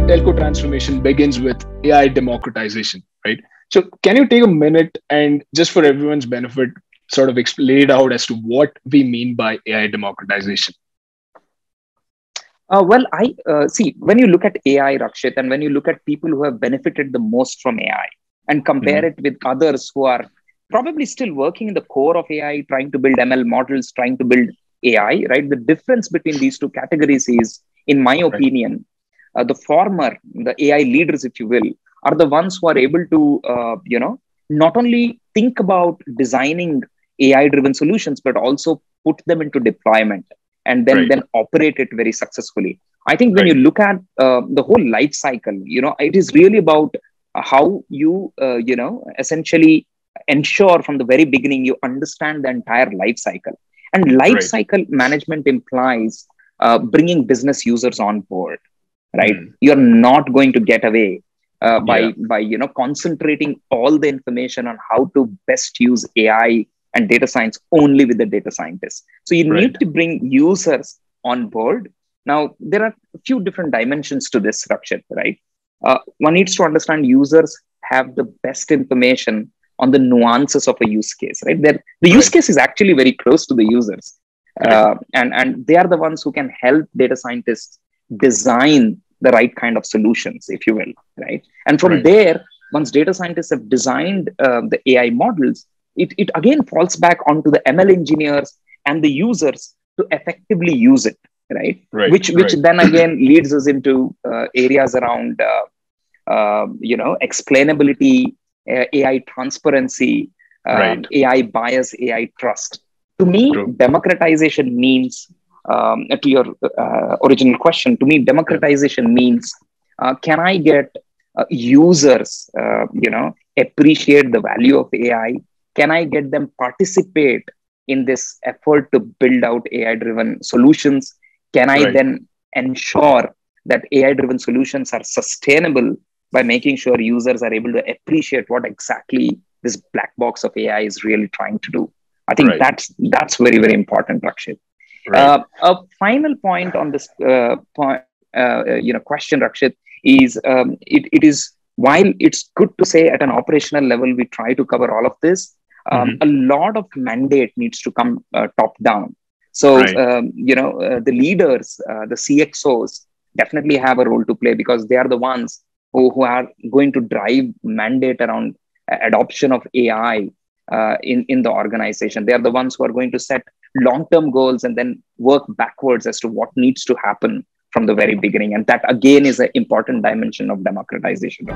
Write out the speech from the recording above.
telco transformation begins with AI democratization, right? So, can you take a minute and just for everyone's benefit, sort of lay it out as to what we mean by AI democratization? Uh, well, I uh, see when you look at AI, Rakshit, and when you look at people who have benefited the most from AI and compare mm-hmm. it with others who are probably still working in the core of AI, trying to build ML models, trying to build AI, right? The difference between these two categories is, in my opinion, right. Uh, the former, the AI leaders, if you will, are the ones who are able to, uh, you know, not only think about designing AI driven solutions, but also put them into deployment and then, right. then operate it very successfully. I think when right. you look at uh, the whole life cycle, you know, it is really about how you, uh, you know, essentially ensure from the very beginning you understand the entire life cycle and life right. cycle management implies uh, bringing business users on board right mm. you're not going to get away uh, by yeah. by you know concentrating all the information on how to best use ai and data science only with the data scientists so you right. need to bring users on board now there are a few different dimensions to this structure right uh, one needs to understand users have the best information on the nuances of a use case, right? There, the use case is actually very close to the users. Uh, and, and they are the ones who can help data scientists design the right kind of solutions, if you will, right? And from right. there, once data scientists have designed uh, the AI models, it, it again falls back onto the ML engineers and the users to effectively use it, right? right which which right. then again leads us into uh, areas around, uh, uh, you know, explainability, uh, AI transparency, um. AI bias, AI trust. To me, True. democratization means, um, to your uh, original question, to me, democratization means uh, can I get uh, users, uh, you know, appreciate the value of AI? Can I get them participate in this effort to build out AI-driven solutions? Can I right. then ensure that AI-driven solutions are sustainable by making sure users are able to appreciate what exactly this black box of AI is really trying to do. I think right. that's that's very very important, Rakshit. Right. Uh, a final point on this uh, point, uh, you know, question, Rakshit, is um, it, it is while it's good to say at an operational level we try to cover all of this. Um, mm-hmm. A lot of mandate needs to come uh, top down. So right. um, you know uh, the leaders, uh, the CXOs, definitely have a role to play because they are the ones who, who are going to drive mandate around adoption of AI uh, in, in the organization. They are the ones who are going to set long-term goals and then work backwards as to what needs to happen from the very beginning. And that again is an important dimension of democratization.